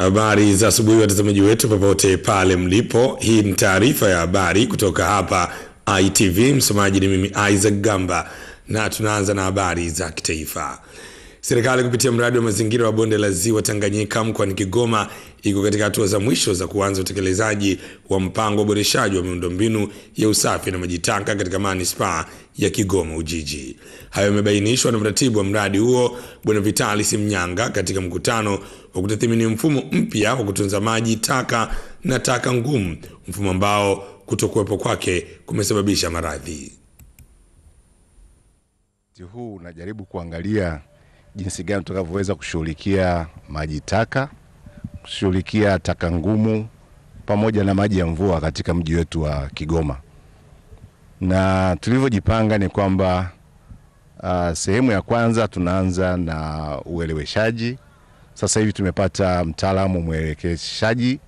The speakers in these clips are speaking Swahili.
Habari za asubuhi watazamaji wetu popote pale mlipo. Hii ni taarifa ya habari kutoka hapa ITV. Msomaji ni mimi Isaac Gamba na tunaanza na habari za kitaifa. Serikali kupitia mradi wa mazingira wa bonde la ziwa Tanganyika mkoani Kigoma iko katika hatua za mwisho za kuanza utekelezaji wa mpango wa uboreshaji wa miundombinu ya usafi na maji taka katika manispaa ya Kigoma Ujiji. Hayo yamebainishwa na mratibu wa mradi huo Bwana vitali simnyanga katika mkutano wa kutathimini mfumo mpya wa kutunza maji taka na taka ngumu, mfumo ambao kutokuwepo kwake kumesababisha maradhi. huu unajaribu kuangalia jinsi gani tutakavyoweza kushughulikia maji taka, kushughulikia taka ngumu pamoja na maji ya mvua katika mji wetu wa Kigoma. Na tulivyojipanga ni kwamba uh, sehemu ya kwanza tunaanza na ueleweshaji. Sasa hivi tumepata mtaalamu mwelekeshaji,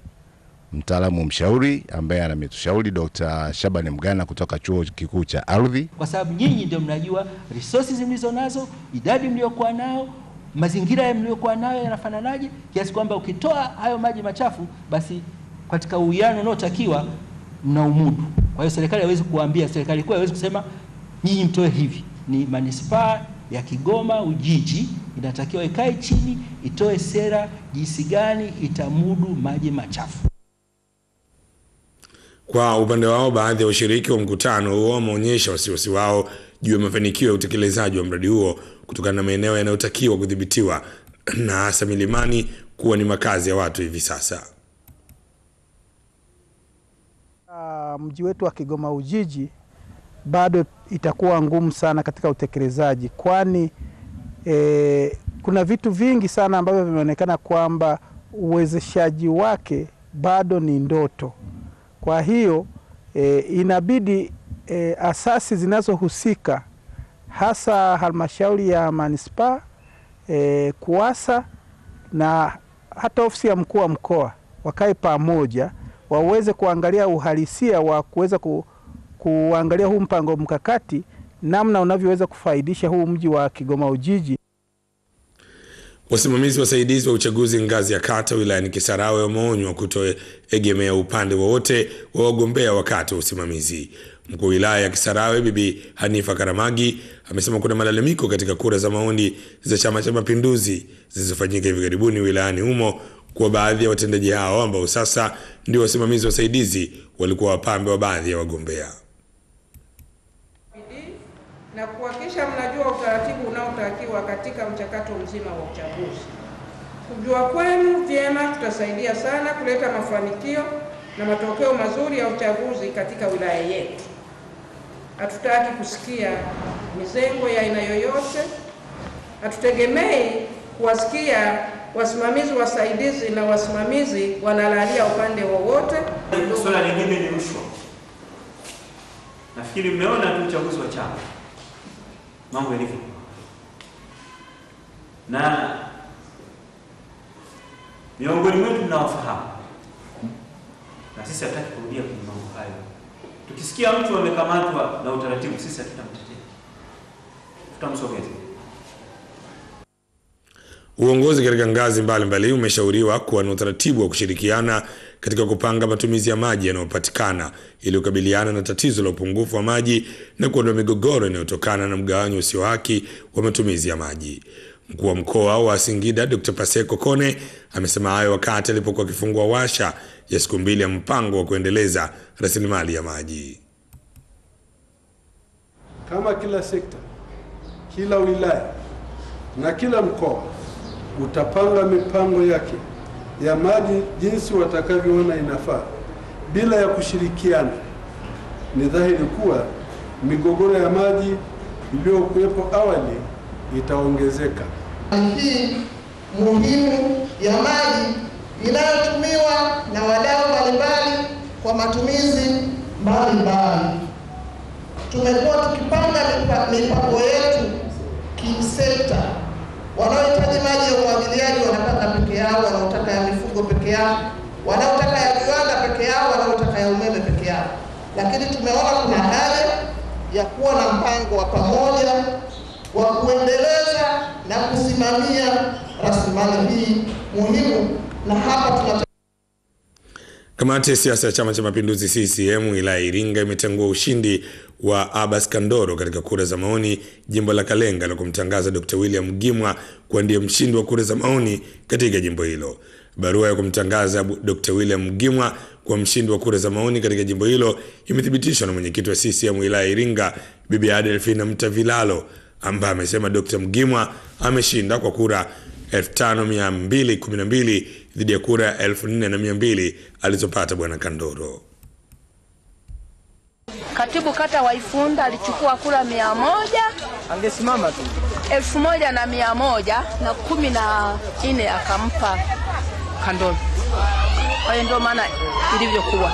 mtaalamu mshauri ambaye ametushauri Dr. Shabani Mgana kutoka Chuo Kikuu cha Ardhi. kwa sababu nyinyi ndio mnajua resources mlizo nazo, idadi mliokuwa nao, mazingira mliokuwa nayo yanafananaje, kiasi kwamba ukitoa hayo maji machafu, basi katika uwiano unaotakiwa mna umudu. Kwa hiyo serikali haiwezi kuambia, serikali kuu haiwezi kusema nyinyi mtoe hivi. Ni manispaa ya Kigoma Ujiji inatakiwa ikae chini, itoe sera jinsi gani itamudu maji machafu. Kwa upande wao, baadhi ya washiriki wa mkutano huo wameonyesha wasiwasi wao juu ya mafanikio ya utekelezaji wa mradi huo kutokana na maeneo yanayotakiwa kudhibitiwa na hasa milimani kuwa ni makazi ya watu hivi sasa. Uh, mji wetu wa Kigoma Ujiji bado itakuwa ngumu sana katika utekelezaji, kwani eh, kuna vitu vingi sana ambavyo vimeonekana kwamba uwezeshaji wake bado ni ndoto. Kwa hiyo e, inabidi e, asasi zinazohusika hasa halmashauri ya manispaa e, KUWASA na hata ofisi ya mkuu wa mkoa wakae pamoja waweze kuangalia uhalisia wa kuweza ku, kuangalia huu mpango mkakati namna unavyoweza kufaidisha huu mji wa Kigoma Ujiji. Wasimamizi wasaidizi wa uchaguzi ngazi ya kata wilayani Kisarawe wameonywa kutoegemea upande wowote wa wagombea wakati wa usimamizi. Mkuu wa wilaya ya Kisarawe Bibi Hanifa Karamagi amesema kuna malalamiko katika kura za maoni za Chama cha Mapinduzi zilizofanyika hivi karibuni wilayani humo kuwa baadhi ya watendaji hao ambao sasa ndio wasimamizi wasaidizi walikuwa wapambe wa baadhi ya wagombea. na kuhakikisha mnajua utaratibu unaotakiwa katika mchakato mzima wa uchaguzi. Kujua kwenu vyema tutasaidia sana kuleta mafanikio na matokeo mazuri ya uchaguzi katika wilaya yetu. Hatutaki kusikia mizengo ya aina yoyote. Hatutegemei kuwasikia wasimamizi wasaidizi na wasimamizi wanalalia upande wowote. Swala lingine ni rushwa. Nafikiri mmeona tu uchaguzi wa chama mambo yalivyo, na miongoni mwetu mnawafahamu, na sisi hataki kurudia kwenye mambo hayo. Tukisikia mtu amekamatwa na utaratibu, sisi hatutamtetea, tutamsogeza. Uongozi katika ngazi mbalimbali umeshauriwa kuwa na utaratibu wa kushirikiana katika kupanga matumizi ya maji yanayopatikana ili kukabiliana na tatizo la upungufu wa maji na kuondoa migogoro inayotokana na mgawanyo usio haki wa matumizi ya maji. Mkuu wa mkoa wa Singida Dr. Paseko Kone amesema hayo wakati alipokuwa akifungua washa ya siku mbili ya mpango wa kuendeleza rasilimali ya maji. Kama kila sekta, kila wilaya na kila mkoa utapanga mipango yake ya maji jinsi watakavyoona inafaa bila ya kushirikiana, ni dhahiri kuwa migogoro ya maji iliyokuwepo awali itaongezeka. hii muhimu ya maji inayotumiwa na wadau mbalimbali kwa matumizi mbalimbali. Tumekuwa tukipanga mipa- mipango yetu kisekta. Wanaohitaji maji ya umwagiliaji wanapata peke yao, wanaotaka ya mifugo peke yao, wanaotaka ya viwanda peke yao, wanaotaka ya umeme peke yao. Lakini tumeona kuna haja ya kuwa na mpango wa pamoja wa kuendeleza na kusimamia rasilimali hii muhimu na hapa tuna Kamati ya siasa ya Chama cha Mapinduzi CCM wilaya Iringa imetangua ushindi wa Abbas Kandoro katika kura za maoni jimbo la Kalenga na kumtangaza Dr. William Gimwa kuwa ndiye mshindi wa kura za maoni katika jimbo hilo. Barua ya kumtangaza Dr. William Gimwa kuwa mshindi wa kura za maoni katika jimbo hilo imethibitishwa na mwenyekiti wa CCM wilaya Iringa Bibi Adelfina Mtavilalo ambaye amesema Dr. Mgimwa ameshinda kwa kura 5212 dhidi ya kura 4200 alizopata bwana Kandoro. Katibu kata wa Ifunda alichukua kura mia moja Angesimama tu. elfu moja na mia moja na kumi na nne akampa Kandoro. Kwa hiyo ndio maana ilivyokuwa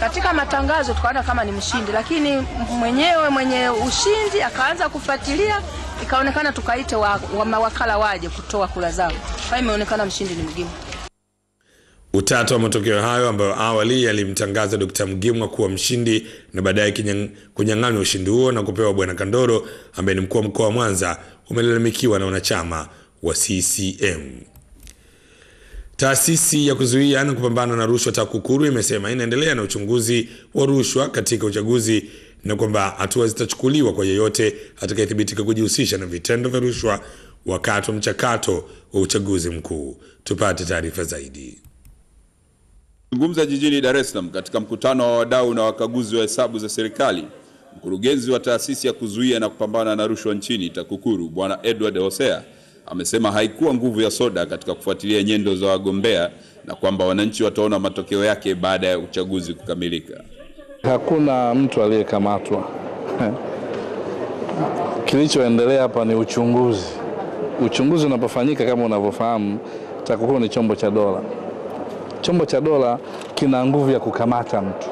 katika matangazo, tukaona kama ni mshindi, lakini mwenyewe mwenye ushindi akaanza kufuatilia, ikaonekana tukaite wa, wa mawakala waje kutoa kula zao. Kwa hiyo imeonekana mshindi ni Mgimwa. Utata wa matokeo hayo ambayo awali yalimtangaza Dkt. Mgimwa kuwa mshindi na baadaye kunyang'anywa ushindi huo na kupewa bwana Kandoro ambaye ni mkuu wa mkoa wa Mwanza umelalamikiwa na wanachama wa CCM. Taasisi ya kuzuia na kupambana na rushwa TAKUKURU imesema inaendelea na uchunguzi wa rushwa katika uchaguzi na kwamba hatua zitachukuliwa kwa yeyote atakayethibitika kujihusisha na vitendo vya rushwa wakati wa mchakato wa uchaguzi mkuu. Tupate taarifa zaidi. Zungumza jijini Dar es Salaam katika mkutano wa wadau na wakaguzi wa hesabu za serikali, mkurugenzi wa taasisi ya kuzuia na kupambana na rushwa nchini TAKUKURU Bwana Edward Hosea amesema haikuwa nguvu ya soda katika kufuatilia nyendo za wagombea na kwamba wananchi wataona matokeo yake baada ya uchaguzi kukamilika. Hakuna mtu aliyekamatwa. Kilichoendelea hapa ni uchunguzi. Uchunguzi unapofanyika, kama unavyofahamu, TAKUKURU ni chombo cha dola. Chombo cha dola kina nguvu ya kukamata mtu.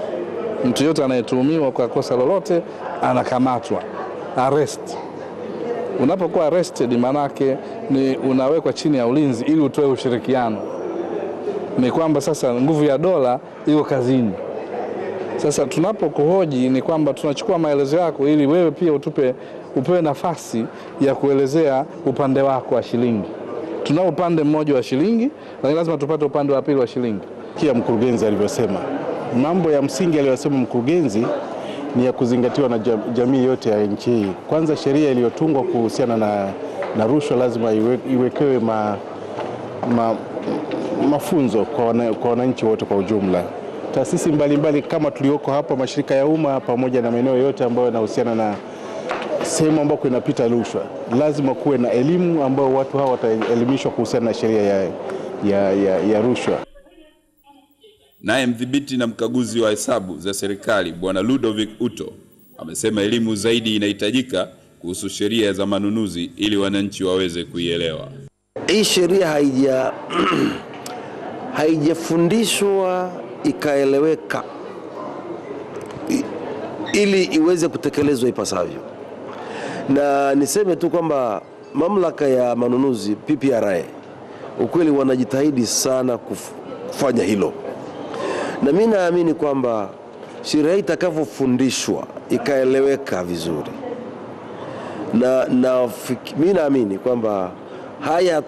Mtu yote anayetuhumiwa kwa kosa lolote anakamatwa, arrest. Unapokuwa arrested, manake ni unawekwa chini ya ulinzi ili utoe ushirikiano. Ni kwamba sasa nguvu ya dola iko kazini. Sasa tunapokuhoji ni kwamba tunachukua maelezo yako ili wewe pia utupe, upewe nafasi ya kuelezea upande wako wa shilingi. Tunao upande mmoja wa shilingi, lakini lazima tupate upande wa pili wa shilingi. Kia mkurugenzi alivyosema, mambo ya msingi aliyosema mkurugenzi ni ya kuzingatiwa na jamii yote ya nchi hii. Kwanza, sheria iliyotungwa kuhusiana na, na rushwa lazima iwe, iwekewe ma, ma, mafunzo kwa wana- wananchi wote kwa ujumla. Taasisi mbalimbali kama tulioko hapa, mashirika ya umma pamoja na maeneo yote ambayo yanahusiana na sehemu ambako inapita rushwa, lazima kuwe na elimu ambayo watu hawa wataelimishwa kuhusiana na sheria ya, ya, ya, ya rushwa. Naye mdhibiti na mkaguzi wa hesabu za serikali Bwana Ludovic Uto amesema elimu zaidi inahitajika kuhusu sheria za manunuzi ili wananchi waweze kuielewa. Hii sheria haija haijafundishwa ikaeleweka ili iweze kutekelezwa ipasavyo, na niseme tu kwamba mamlaka ya manunuzi PPRA ukweli wanajitahidi sana kufanya hilo, na mimi naamini kwamba sheria hii itakavyofundishwa ikaeleweka vizuri na, na mi naamini kwamba haya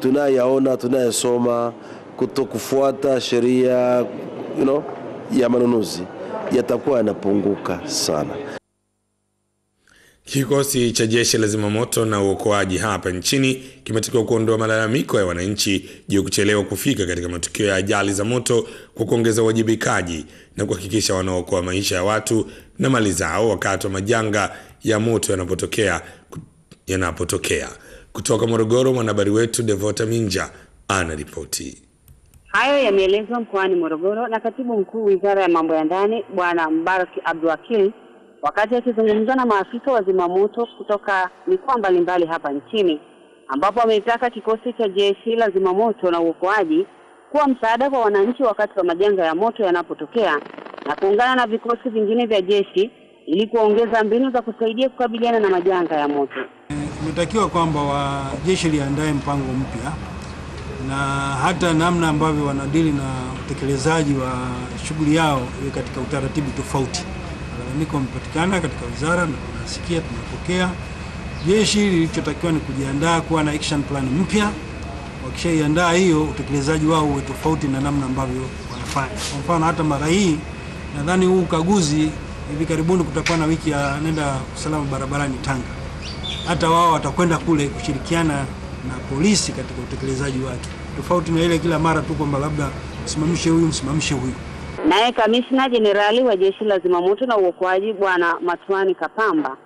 tunayaona tunayosoma kutokufuata sheria you know, ya manunuzi yatakuwa yanapunguka sana. Kikosi cha jeshi la zimamoto na uokoaji hapa nchini kimetakiwa kuondoa malalamiko ya wananchi juu ya kuchelewa kufika katika matukio ya ajali za moto kwa kuongeza uwajibikaji na kuhakikisha wanaokoa maisha ya watu na mali zao wakati wa majanga ya moto yanapotokea yanapotokea. Kutoka Morogoro, mwanahabari wetu Devota Minja anaripoti. Hayo yameelezwa mkoani Morogoro na katibu mkuu wizara ya mambo ya ndani Bwana Mbaraki Abdulwakil wakati akizungumza na maafisa wa zimamoto kutoka mikoa mbalimbali hapa nchini, ambapo ameitaka kikosi cha jeshi la zimamoto na uokoaji kuwa msaada kwa wananchi wakati wa majanga ya moto yanapotokea na kuungana na vikosi vingine vya jeshi ili kuongeza mbinu za kusaidia kukabiliana na majanga ya moto. Imetakiwa kwamba wa jeshi liandae mpango mpya na hata namna ambavyo wanadili na utekelezaji wa shughuli yao iwe katika utaratibu tofauti. Malalamiko yamepatikana katika wizara na tunasikia, tunapokea. Jeshi lilichotakiwa ni kujiandaa kuwa na action plan mpya wakishaiandaa hiyo, utekelezaji wao uwe tofauti na namna ambavyo wanafanya. Kwa mfano hata mara hii nadhani huu ukaguzi hivi karibuni kutakuwa na wiki ya nenda usalama barabarani Tanga, hata wao watakwenda kule kushirikiana na polisi katika utekelezaji wake, tofauti na ile kila mara tu kwamba labda msimamishe huyu msimamishe huyu. Naye kamishna jenerali wa jeshi la zimamoto na uokoaji Bwana Matwani Kapamba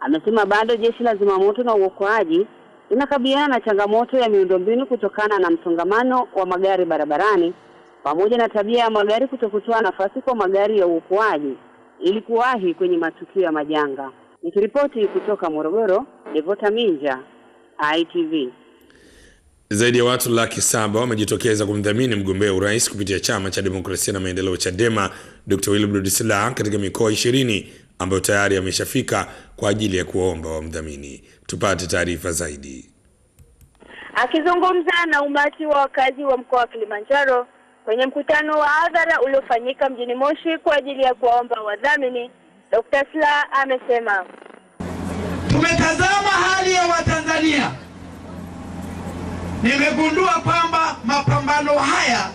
amesema bado jeshi la zimamoto na uokoaji linakabiliana na changamoto ya miundombinu kutokana na msongamano wa magari barabarani pamoja na tabia ya magari kutokutoa nafasi kwa magari ya uokoaji ili kuwahi kwenye matukio ya majanga. Nikiripoti kutoka Morogoro, Devota Minja, ITV. Zaidi ya watu laki saba wamejitokeza kumdhamini mgombea urais kupitia chama cha demokrasia na maendeleo Chadema Dr. Wilbrod Slaa katika mikoa ishirini ambayo tayari ameshafika kwa ajili ya kuwaomba wamdhamini. Tupate taarifa zaidi. Akizungumza na umati wa wakazi wa mkoa wa Kilimanjaro kwenye mkutano wa hadhara uliofanyika mjini Moshi kwa ajili ya kuwaomba wadhamini, Dr. Slaa amesema Tumetazama hali ya Watanzania, nimegundua kwamba mapambano haya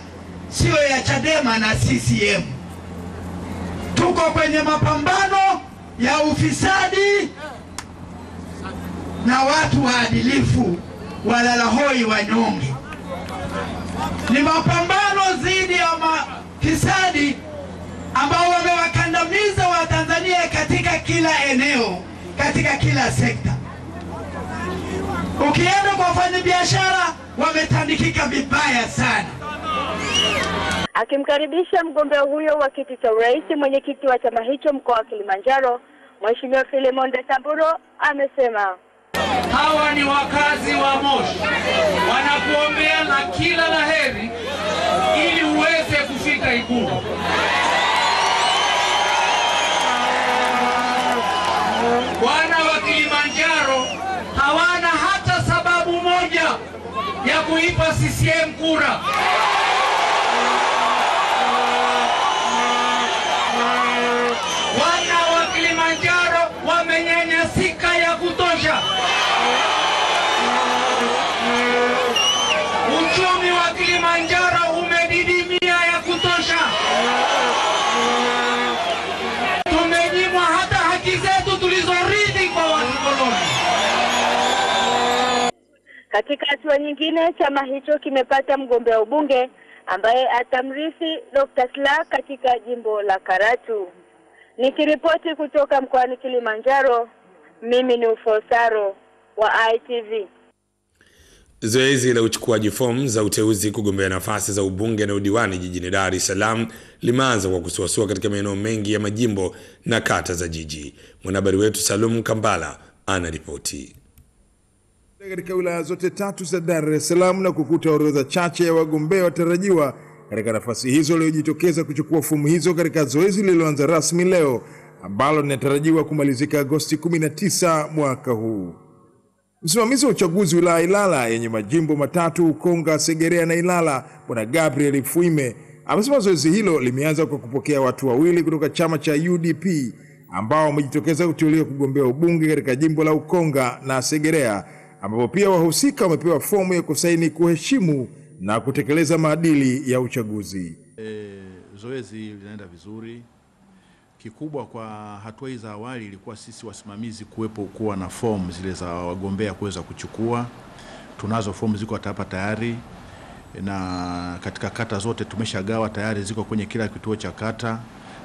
siyo ya Chadema na CCM. Tuko kwenye mapambano ya ufisadi na watu waadilifu, walalahoi, wanyonge. Ni mapambano dhidi ya mafisadi ambao wamewakandamiza Watanzania katika kila eneo, katika kila sekta. Ukienda kwa wafanyabiashara wametandikika vibaya sana. akimkaribisha mgombea huyo wa kiti cha urais, mwenyekiti wa chama hicho mkoa wa Kilimanjaro, Mheshimiwa Philemon Ndesamburo amesema Hawa ni wakazi wa Moshi, wanakuombea na kila la heri ili uweze kufika Ikulu. Wana wa Kilimanjaro hawana hata sababu moja ya kuipa CCM kura. Wana wa Kilimanjaro wamenyanyasika ya kutosha. Uchumi wa Kilimanjaro Katika hatua nyingine, chama hicho kimepata mgombea ubunge ambaye atamrithi Dr. sla katika jimbo la Karatu. Nikiripoti kutoka mkoani Kilimanjaro, mimi ni Ufosaro wa ITV. Zoezi la uchukuaji fomu za uteuzi kugombea nafasi za ubunge na udiwani jijini Dar es Salaam limeanza kwa kusuasua katika maeneo mengi ya majimbo na kata za jiji. Mwanahabari wetu Salum Kambala anaripoti. Katika wilaya zote tatu za Dar es Salaam na kukuta orodha chache ya wagombea watarajiwa katika nafasi hizo waliojitokeza kuchukua fomu hizo katika zoezi lililoanza rasmi leo ambalo linatarajiwa kumalizika Agosti 19 mwaka huu. Msimamizi wa uchaguzi wilaya Ilala yenye majimbo matatu Ukonga, Segerea na Ilala, Bwana Gabriel Fuime amesema zoezi hilo limeanza kwa kupokea watu wawili kutoka chama cha UDP ambao wamejitokeza kuteuliwa kugombea ubunge katika jimbo la Ukonga na Segerea, ambapo pia wahusika wamepewa fomu ya kusaini kuheshimu na kutekeleza maadili ya uchaguzi. E, zoezi linaenda vizuri. Kikubwa kwa hatua hii za awali ilikuwa sisi wasimamizi kuwepo kuwa na fomu zile za wagombea kuweza kuchukua. Tunazo fomu ziko hapa tayari, na katika kata zote tumeshagawa tayari, ziko kwenye kila kituo cha kata,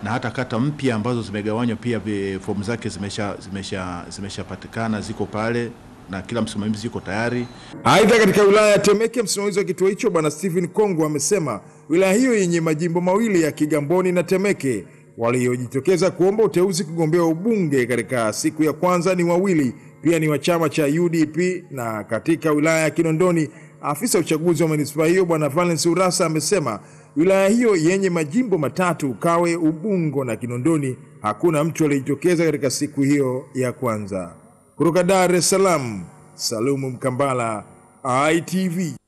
na hata kata mpya ambazo zimegawanywa pia fomu zake zimesha zimesha zimeshapatikana ziko pale, na kila msimamizi yuko tayari. Aidha, katika wilaya ya Temeke, msimamizi wa kituo hicho Bwana Stephen Kongo amesema wilaya hiyo yenye majimbo mawili ya Kigamboni na Temeke waliojitokeza kuomba uteuzi kugombea ubunge katika siku ya kwanza ni wawili, pia ni wa chama cha UDP. Na katika wilaya ya Kinondoni, afisa uchaguzi wa manispaa hiyo Bwana Valence Urasa amesema wilaya hiyo yenye majimbo matatu Kawe, Ubungo na Kinondoni, hakuna mtu aliyejitokeza katika siku hiyo ya kwanza. Kutoka Dar es Salaam, Salumu Mkambala, ITV.